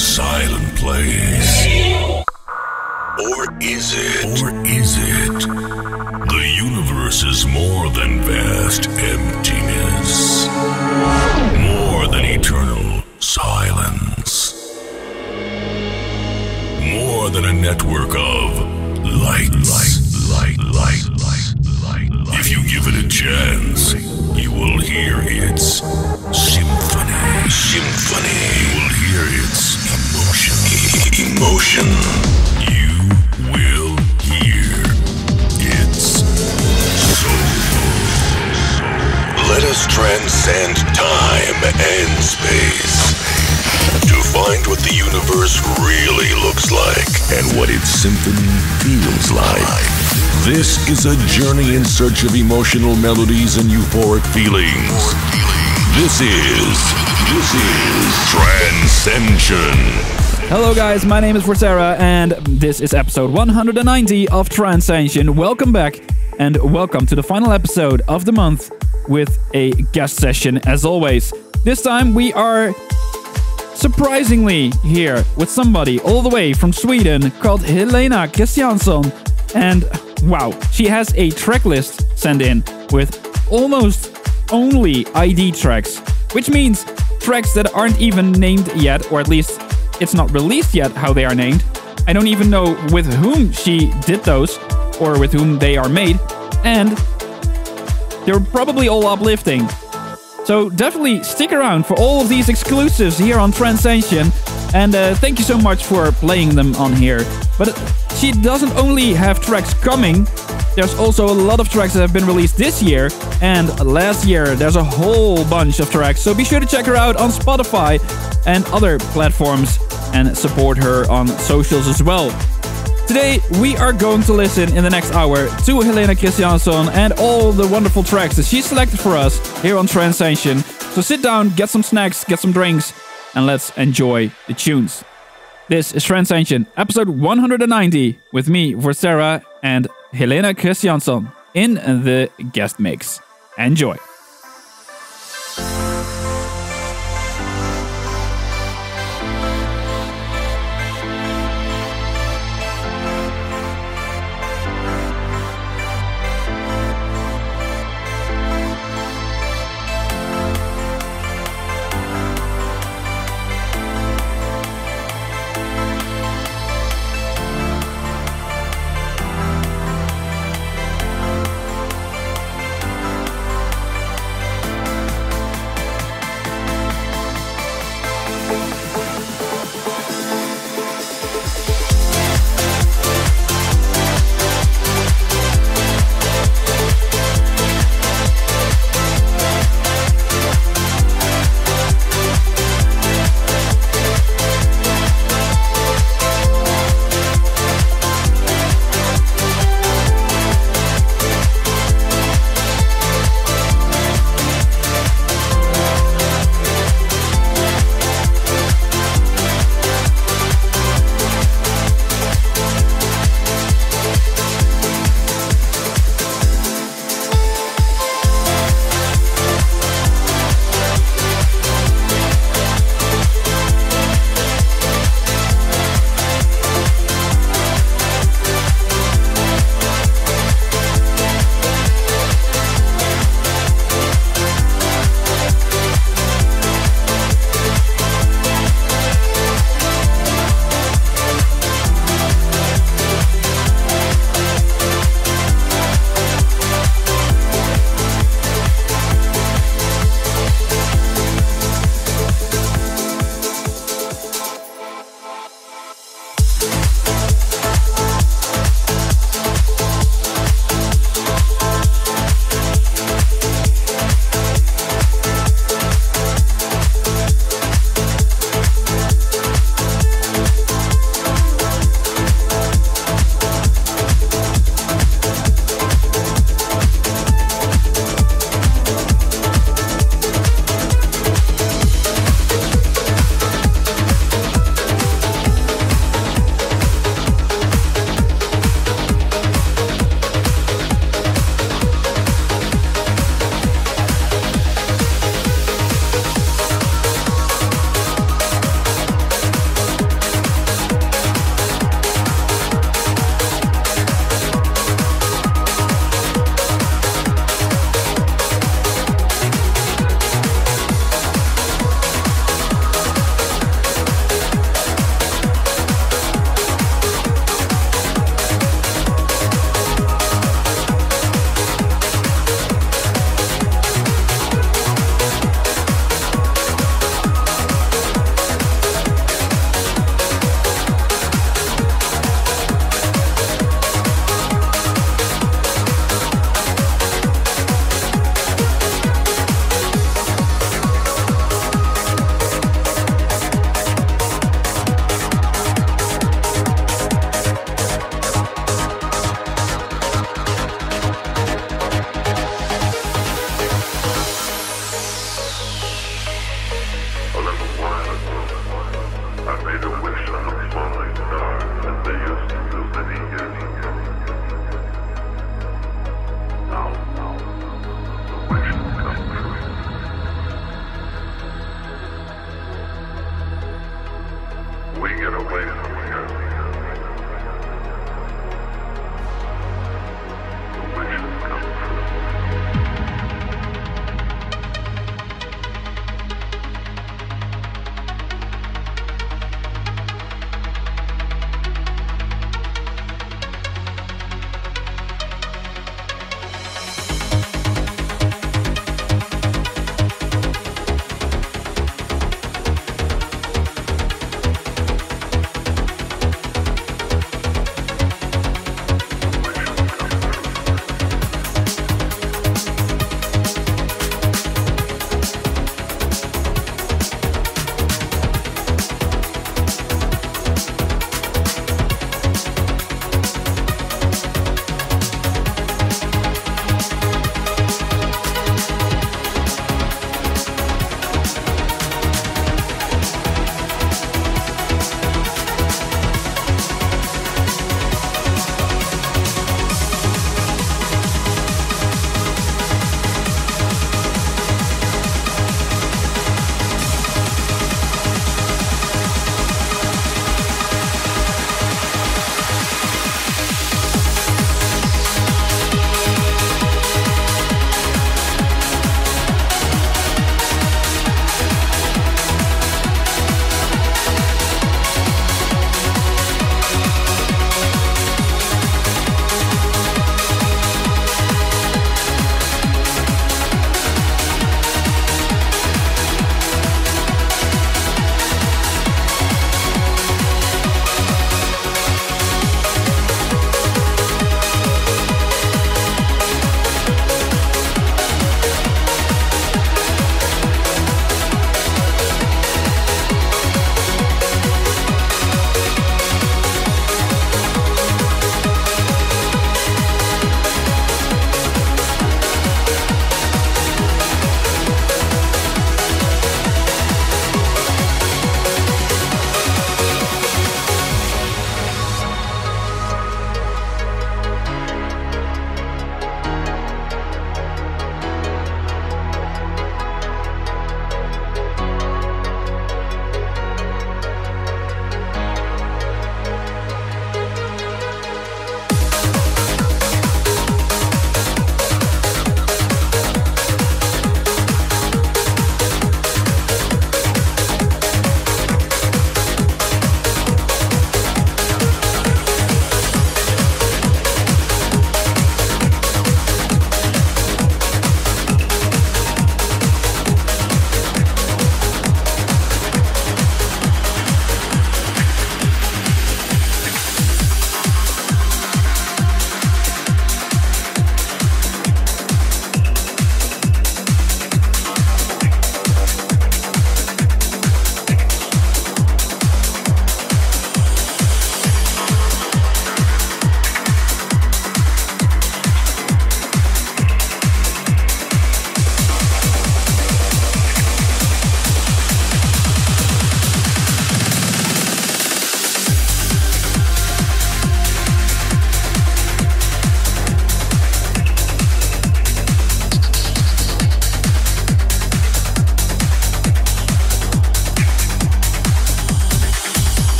silent place. Or is it? Or is it? The universe is more than vast emptiness, more than eternal silence, more than a network of light, light, light, light, light. You give it a chance, you will hear its symphony. Symphony. You will hear its emotion. Emotion. You will hear its soul. Let us transcend time and space to find what the universe really looks like and what its symphony feels like. This is a journey in search of emotional melodies and euphoric feelings. This is this is Trancescension. Hello, guys. My name is Vorcera, and this is episode 190 of Trancescension. Welcome back, and welcome to the final episode of the month with a guest session, as always. This time, we are surprisingly here with somebody all the way from Sweden called Helena Kristiansson. And wow, she has a track list sent in with almost only ID tracks, which means tracks that aren't even named yet, or at least it's not released yet how they are named. I don't even know with whom she did those or with whom they are made, and they're probably all uplifting. So definitely stick around for all of these exclusives here on Trancescension, and uh, thank you so much for playing them on here. But she doesn't only have tracks coming, there's also a lot of tracks that have been released this year and last year. There's a whole bunch of tracks, so be sure to check her out on Spotify and other platforms and support her on socials as well. Today, we are going to listen in the next hour to Helena Kristiansson and all the wonderful tracks that she selected for us here on Trancescension. So sit down, get some snacks, get some drinks, and let's enjoy the tunes. This is Trancescension, episode 190, with me, Vorcera, and Helena Kristiansson in the guest mix. Enjoy.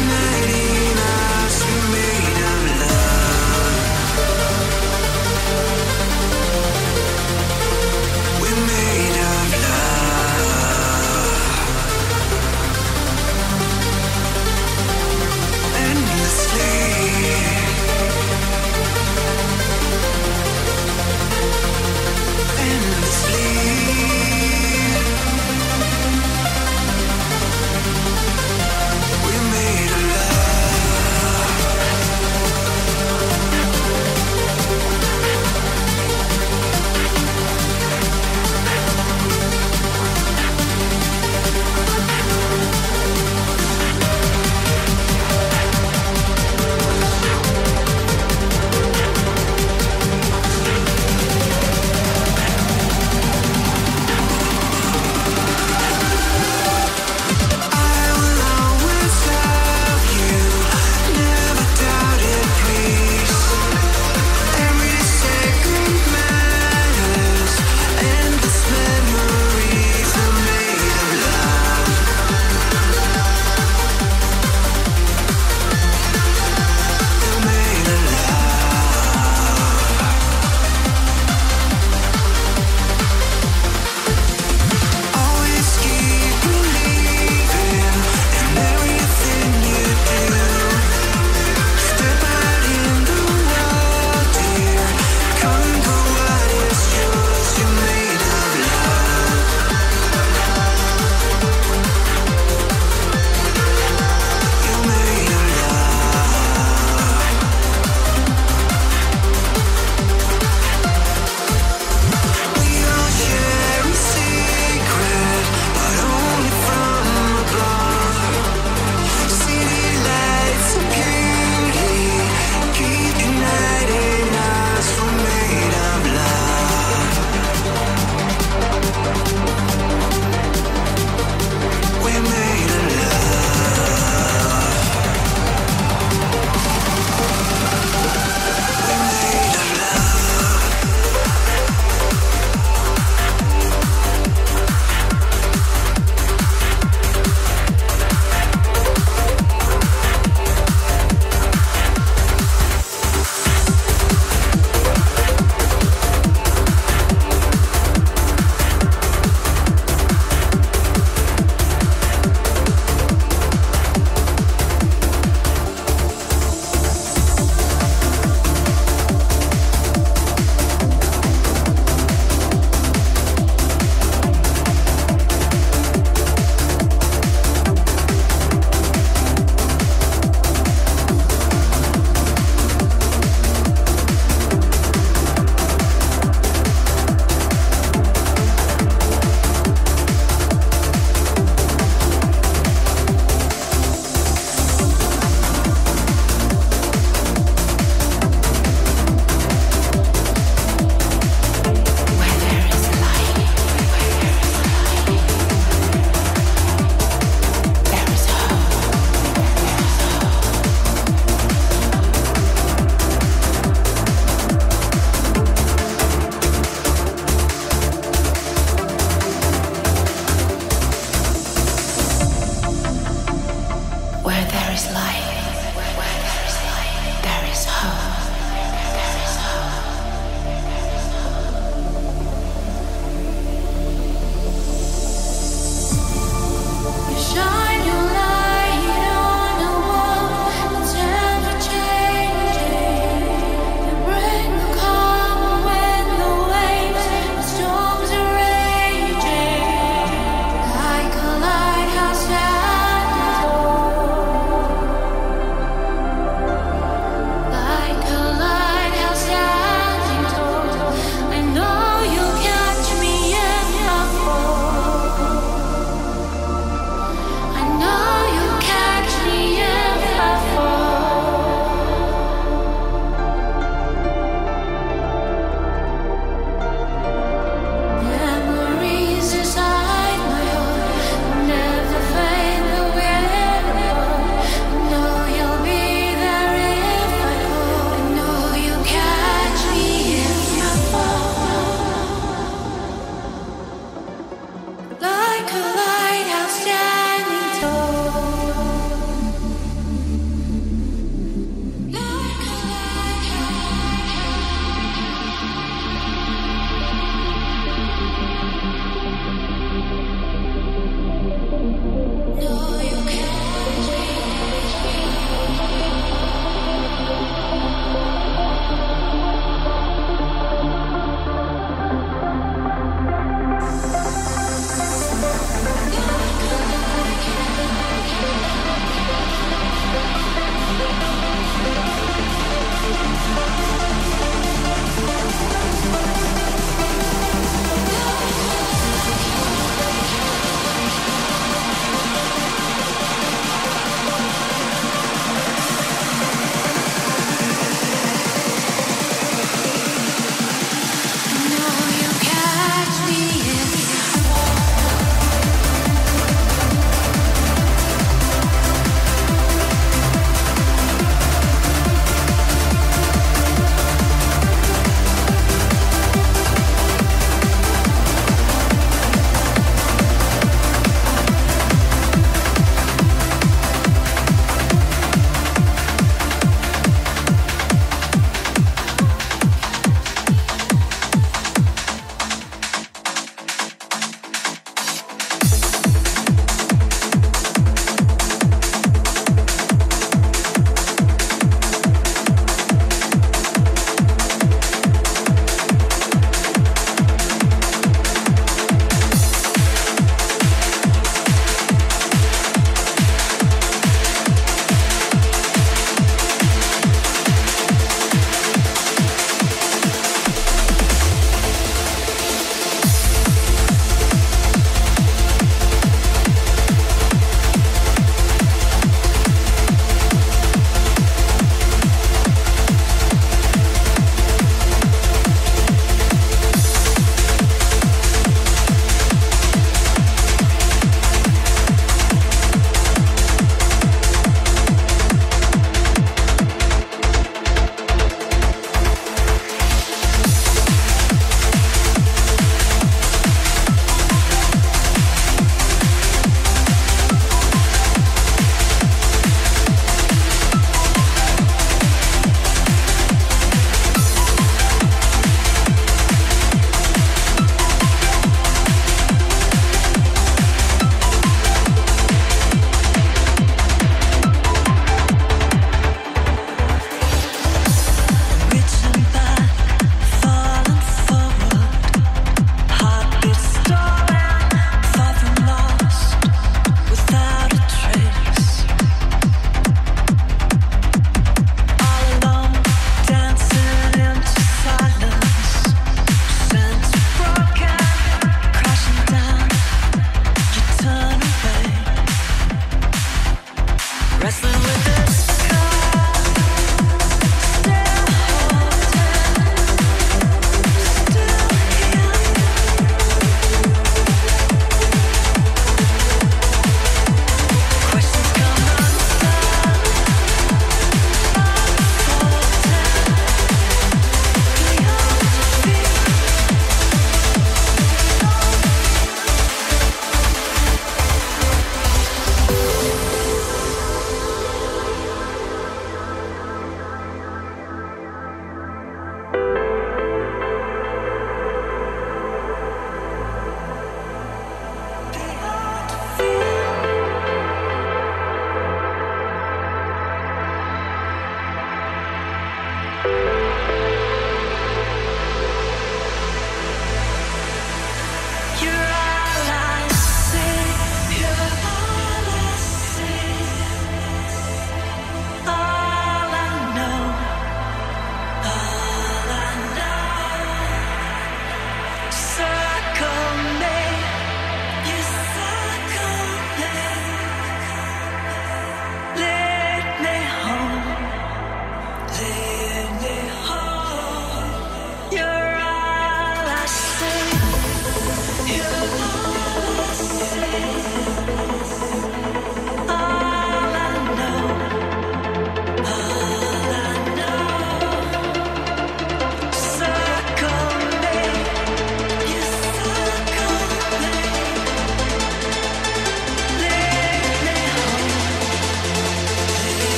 tonight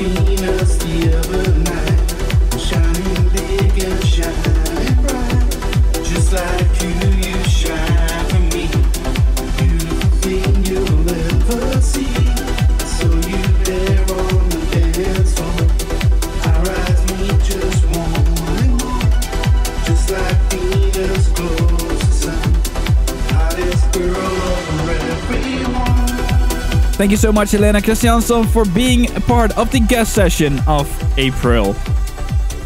you. Thank you so much, Helena Kristiansson, for being a part of the guest session of April.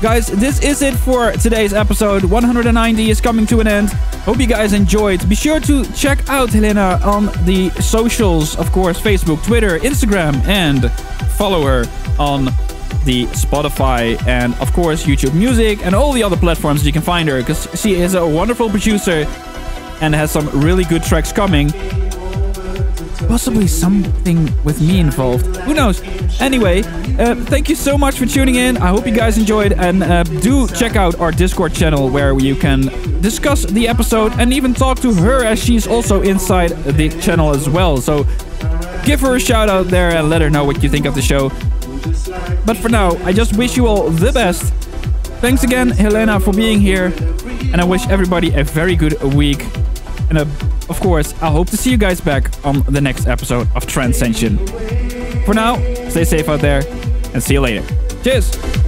Guys, this is it for today's episode. 190 is coming to an end. Hope you guys enjoyed. Be sure to check out Helena on the socials, of course, Facebook, Twitter, Instagram, and follow her on the Spotify and, of course, YouTube Music and all the other platforms you can find her because she is a wonderful producer and has some really good tracks coming. Possibly something with me involved. Who knows? Anyway, uh, thank you so much for tuning in. I hope you guys enjoyed and uh, do check out our Discord channel where you can discuss the episode and even talk to her as she's also inside the channel as well. So give her a shout out there and let her know what you think of the show. But for now, I just wish you all the best. Thanks again, Helena, for being here. And I wish everybody a very good week. And uh, of course, I hope to see you guys back on the next episode of Trancescension. For now, stay safe out there and see you later. Cheers!